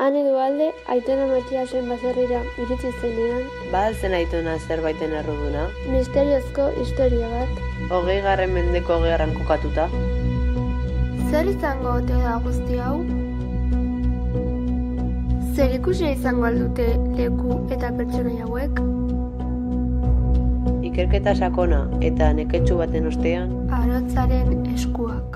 Han edo alde, aitona Matiasen baserrira iritsi zenean... Ba zen aitona zerbaiten erruduna? Misteriozko historia bat. Hogei garren mendeko gerran kokatuta. Zer izango ote da guzti hau? Zer ikusia izango aldute leku eta pertsona hauek? Ikerketa sakona eta neketsu baten ostean... Arotzaren eskuak.